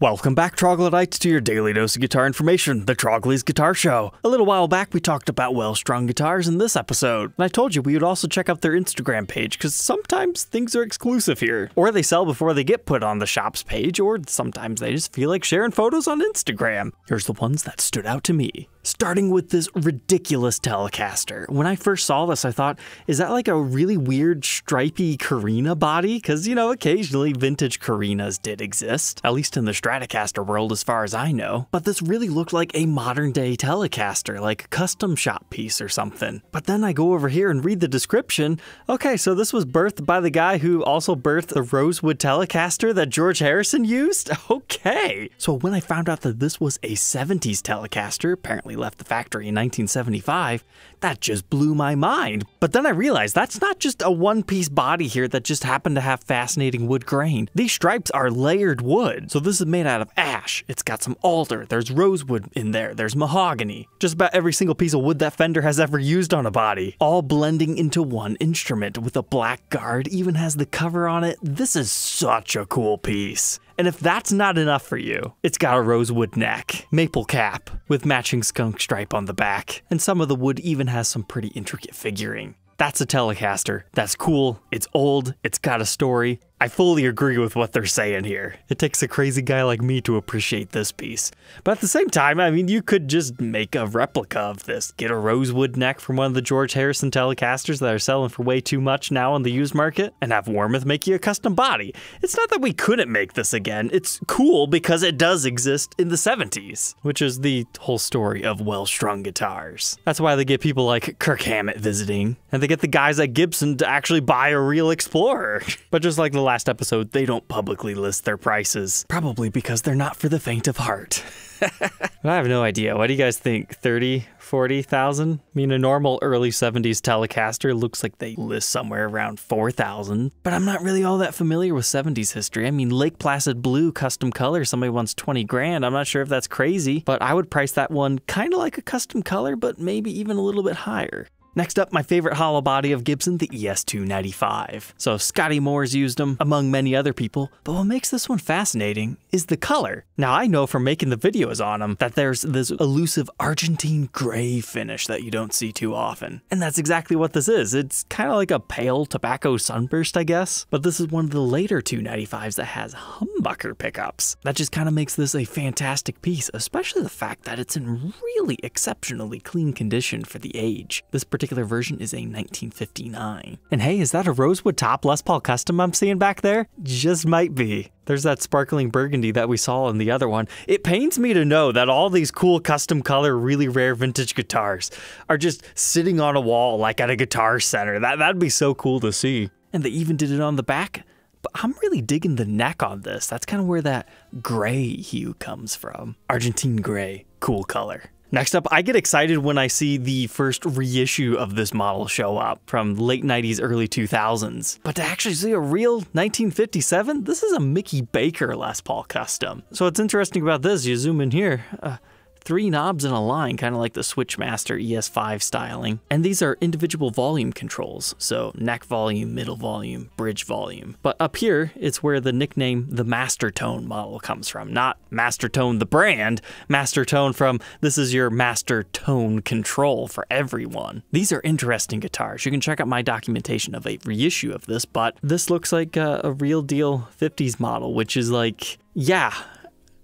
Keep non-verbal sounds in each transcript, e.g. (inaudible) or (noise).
Welcome back, Troglodytes, to your daily dose of guitar information, the Trogly's Guitar Show. A little while back, we talked about well strung guitars in this episode, and I told you we would also check out their Instagram page because sometimes things are exclusive here, or they sell before they get put on the shop's page, or sometimes they just feel like sharing photos on Instagram. Here's the ones that stood out to me. Starting with this ridiculous Telecaster. When I first saw this, I thought, is that like a really weird stripy Carina body? Because, you know, occasionally vintage Carinas did exist, at least in the Stratocaster world as far as I know. But this really looked like a modern day Telecaster, like a custom shop piece or something. But then I go over here and read the description. Okay, so this was birthed by the guy who also birthed the Rosewood Telecaster that George Harrison used? (laughs) Okay. So when I found out that this was a 70s Telecaster, apparently left the factory in 1975, that just blew my mind. But then I realized that's not just a one piece body here that just happened to have fascinating wood grain. These stripes are layered wood. So this is made out of ash. It's got some alder. There's rosewood in there. There's mahogany. Just about every single piece of wood that Fender has ever used on a body. All blending into one instrument with a black guard, even has the cover on it. This is such a cool piece. And if that's not enough for you, it's got a rosewood neck, maple cap, with matching skunk stripe on the back, and some of the wood even has some pretty intricate figuring. That's a Telecaster. That's cool. It's old. It's got a story. I fully agree with what they're saying here. It takes a crazy guy like me to appreciate this piece. But at the same time, I mean, you could just make a replica of this. Get a rosewood neck from one of the George Harrison Telecasters that are selling for way too much now on the used market, and have Warmoth make you a custom body. It's not that we couldn't make this again. It's cool because it does exist in the 70s, which is the whole story of well-strung guitars. That's why they get people like Kirk Hammett visiting, and they get the guys at Gibson to actually buy a real Explorer. (laughs) but just like the last episode, they don't publicly list their prices. Probably because they're not for the faint of heart. (laughs) I have no idea. What do you guys think? 30, 40,000? I mean, a normal early 70s Telecaster looks like they list somewhere around 4,000. But I'm not really all that familiar with 70s history. I mean, Lake Placid Blue custom color, somebody wants 20 grand. I'm not sure if that's crazy, but I would price that one kind of like a custom color, but maybe even a little bit higher. Next up, my favorite hollow body of Gibson, the ES295. So Scotty Moore's used them, among many other people, but what makes this one fascinating is the color. Now I know from making the videos on them that there's this elusive Argentine gray finish that you don't see too often. And that's exactly what this is. It's kind of like a pale tobacco sunburst, I guess. But this is one of the later 295s that has humbucker pickups. That just kind of makes this a fantastic piece, especially the fact that it's in really exceptionally clean condition for the age. This particular version is a 1959. And hey, is that a Rosewood top Les Paul custom I'm seeing back there? Just might be. There's that sparkling burgundy that we saw in the other one. It pains me to know that all these cool custom color, really rare vintage guitars are just sitting on a wall like at a guitar center. That, that'd be so cool to see. And they even did it on the back. But I'm really digging the neck on this. That's kind of where that gray hue comes from. Argentine gray, cool color. Next up, I get excited when I see the first reissue of this model show up from late 90s, early 2000s. But to actually see a real 1957, this is a Mickey Baker Les Paul custom. So what's interesting about this, you zoom in here, uh, three knobs in a line, kind of like the Switchmaster ES5 styling. And these are individual volume controls, so neck volume, middle volume, bridge volume. But up here, it's where the nickname the Master Tone model comes from. Not Master Tone the brand, Master Tone from this is your Master Tone control for everyone. These are interesting guitars. You can check out my documentation of a reissue of this, but this looks like a, a real deal 50s model, which is like, yeah,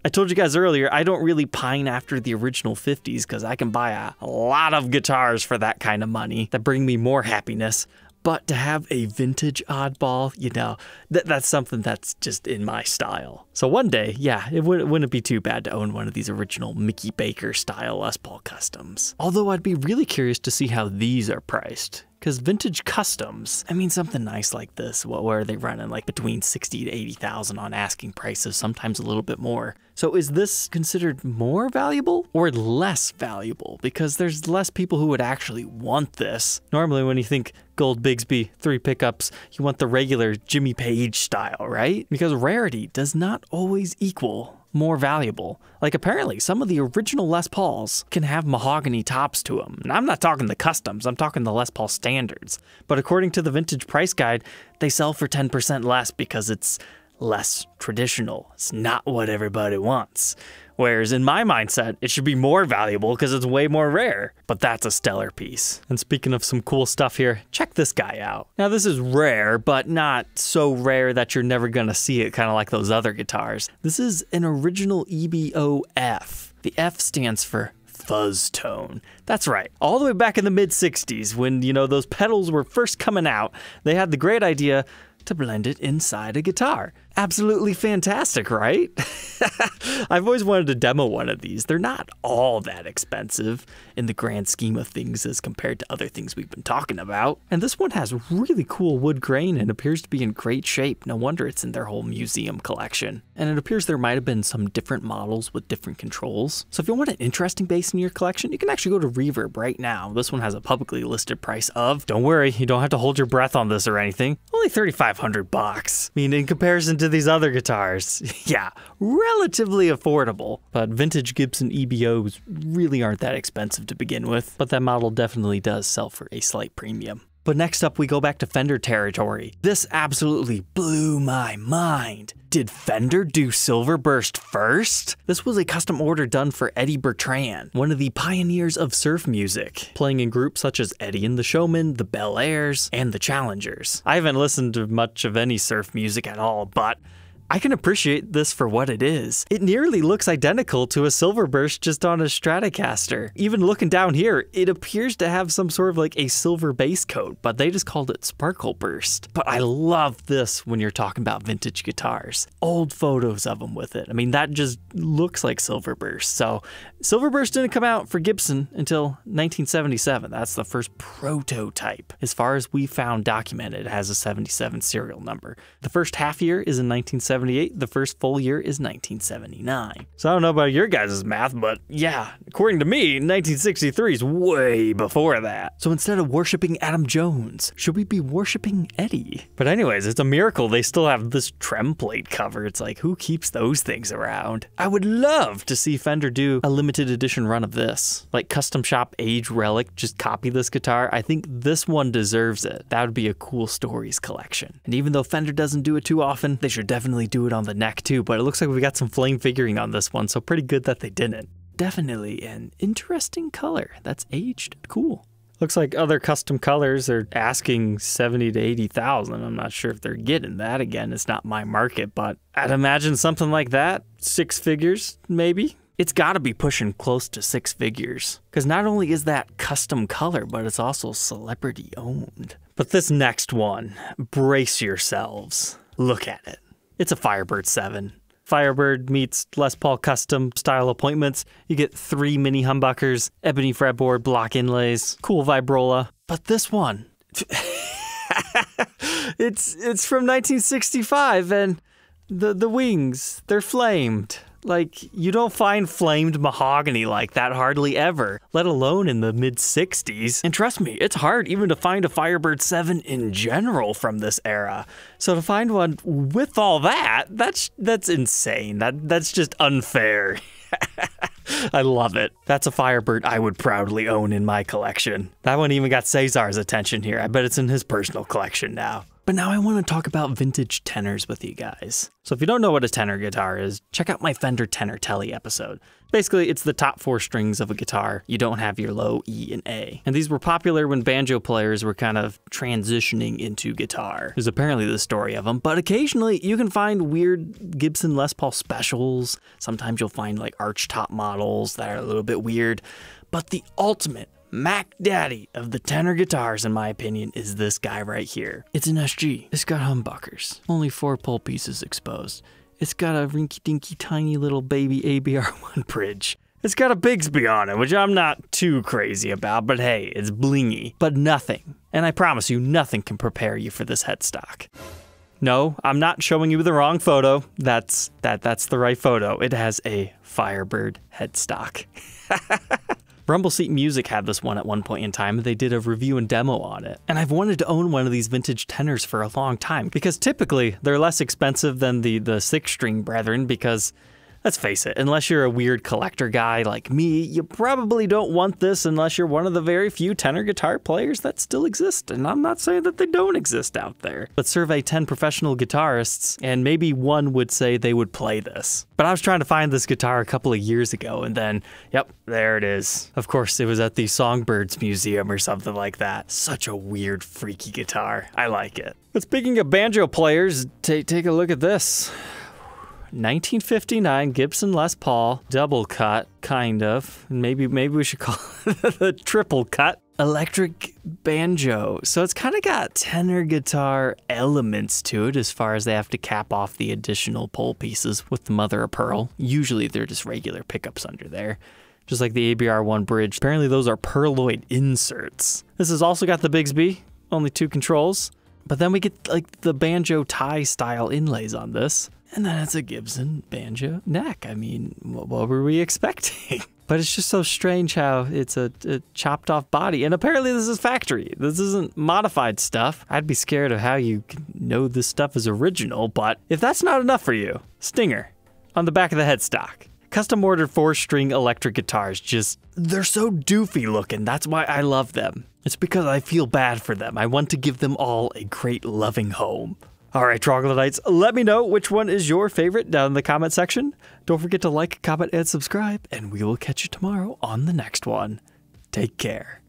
I told you guys earlier, I don't really pine after the original 50s because I can buy a, lot of guitars for that kind of money that bring me more happiness. But to have a vintage oddball, you know, th- that's something that's just in my style. So one day, yeah, it wouldn't, wouldn't be too bad to own one of these original Mickey Baker style Les Paul customs. Although I'd be really curious to see how these are priced because vintage customs, I mean, something nice like this, what where are they running like between 60 to 80,000 on asking prices, sometimes a little bit more. So is this considered more valuable or less valuable? Because there's less people who would actually want this. Normally when you think Gold Bigsby, three pickups, you want the regular Jimmy Page style, right? Because rarity does not always equal more valuable. Like apparently some of the original Les Pauls can have mahogany tops to them. And I'm not talking the customs, I'm talking the Les Paul standards. But according to the vintage price guide, they sell for 10% less because it's less traditional. It's not what everybody wants. Whereas in my mindset, it should be more valuable because it's way more rare. But that's a stellar piece. And speaking of some cool stuff here, check this guy out. Now, this is rare, but not so rare that you're never going to see it, kind of like those other guitars. This is an original EBO F. The F stands for fuzz tone. That's right. All the way back in the mid 60s, when, you know, those pedals were first coming out, they had the great idea to blend it inside a guitar. Absolutely fantastic, right? (laughs) I've always wanted to demo one of these. They're not all that expensive in the grand scheme of things as compared to other things we've been talking about. And this one has really cool wood grain and appears to be in great shape. No wonder it's in their whole museum collection. And it appears there might have been some different models with different controls. So if you want an interesting bass in your collection, you can actually go to Reverb right now. This one has a publicly listed price of, don't worry, you don't have to hold your breath on this or anything, only 3500 bucks. I mean, in comparison to these other guitars. (laughs) yeah, relatively affordable. But vintage Gibson EB-0s really aren't that expensive to begin with, but that model definitely does sell for a slight premium. But next up, we go back to Fender territory. This absolutely blew my mind. Did Fender do Silverburst first? This was a custom order done for Eddie Bertrand, one of the pioneers of surf music, playing in groups such as Eddie and the Showmen, the Bel Airs, and the Challengers. I haven't listened to much of any surf music at all, but I can appreciate this for what it is. It nearly looks identical to a Silverburst just on a Stratocaster. Even looking down here, it appears to have some sort of like a silver base coat, but they just called it Sparkle Burst. But I love this when you're talking about vintage guitars. Old photos of them with it. I mean, that just looks like Silverburst. So Silverburst didn't come out for Gibson until 1977. That's the first prototype. As far as we found documented, it has a 77 serial number. The first half year is in 1970 1978. The first full year is 1979. So I don't know about your guys' math, but yeah, according to me, 1963 is way before that. So instead of worshiping Adam Jones, should we be worshiping Eddie? But anyways, it's a miracle they still have this trem plate cover. It's like, who keeps those things around? I would love to see Fender do a limited edition run of this. Like custom shop age relic, just copy this guitar. I think this one deserves it. That would be a cool stories collection. And even though Fender doesn't do it too often, they should definitely do it on the neck too, but it looks like we got some flame figuring on this one, so pretty good that they didn't. Definitely an interesting color that's aged cool. Looks like other custom colors are asking 70 to 80,000. I'm not sure if they're getting that again. It's not my market, but I'd imagine something like that, six figures maybe. It's got to be pushing close to six figures. Because not only is that custom color, but it's also celebrity owned. But this next one, brace yourselves. Look at it. It's a Firebird 7. Firebird meets Les Paul custom style appointments. You get three mini humbuckers, ebony fretboard, block inlays, cool vibrola. But this one, (laughs) it's it's from 1965, and the the wings they're flamed. Like, you don't find flamed mahogany like that hardly ever, let alone in the mid 60s. And trust me, it's hard even to find a Firebird 7 in general from this era. So to find one with all that, that's that's insane. That that's just unfair. (laughs) I love it. That's a Firebird I would proudly own in my collection. That one even got Cesar's attention here. I bet it's in his personal collection now. But now I want to talk about vintage tenors with you guys. So if you don't know what a tenor guitar is, check out my Fender Tenor Telly episode. Basically, it's the top four strings of a guitar. You don't have your low E and A. And these were popular when banjo players were kind of transitioning into guitar. Is apparently the story of them. But occasionally, you can find weird Gibson Les Paul specials. Sometimes you'll find like arch top models that are a little bit weird. But the ultimate Mac Daddy of the tenor guitars, in my opinion, is this guy right here. It's an SG. It's got humbuckers. Only four pole pieces exposed. It's got a rinky dinky tiny little baby ABR1 (laughs) bridge. It's got a Bigsby on it, which I'm not too crazy about, but hey, it's blingy. But nothing, and I promise you, nothing can prepare you for this headstock. No, I'm not showing you the wrong photo. That's that that's the right photo. It has a Firebird headstock. (laughs) Rumble Seat Music had this one at one point in time. They did a review and demo on it. And I've wanted to own one of these vintage tenors for a long time because typically they're less expensive than the, the six string brethren because Let's face it, unless you're a weird collector guy like me, you probably don't want this unless you're one of the very few tenor guitar players that still exist. And I'm not saying that they don't exist out there. But survey 10 professional guitarists, and maybe one would say they would play this. But I was trying to find this guitar a couple of years ago, and then, yep, there it is. Of course, it was at the Songbirds Museum or something like that. Such a weird, freaky guitar. I like it. But speaking of banjo players, take, take a look at this. 1959 Gibson Les Paul double cut, kind of. Maybe maybe we should call (laughs) it the triple cut electric banjo. So it's kind of got tenor guitar elements to it as far as they have to cap off the additional pole pieces with the mother of pearl. Usually they're just regular pickups under there. Just like the ABR1 bridge. Apparently those are pearloid inserts. This has also got the Bigsby, only two controls. But then we get like the banjo tie style inlays on this. And then it's a Gibson banjo neck. I mean, what were we expecting? (laughs) But it's just so strange how it's a, a, chopped off body. And apparently, this is factory. This isn't modified stuff. I'd be scared of how you know this stuff is original. But if that's not enough for you, Stinger on the back of the headstock. Custom ordered four string electric guitars just, they're so doofy looking. That's why I love them. It's because I feel bad for them. I want to give them all a great loving home. All right, troglodytes, let me know which one is your favorite down in the comment section. Don't forget to like, comment, and subscribe, and we will catch you tomorrow on the next one. Take care.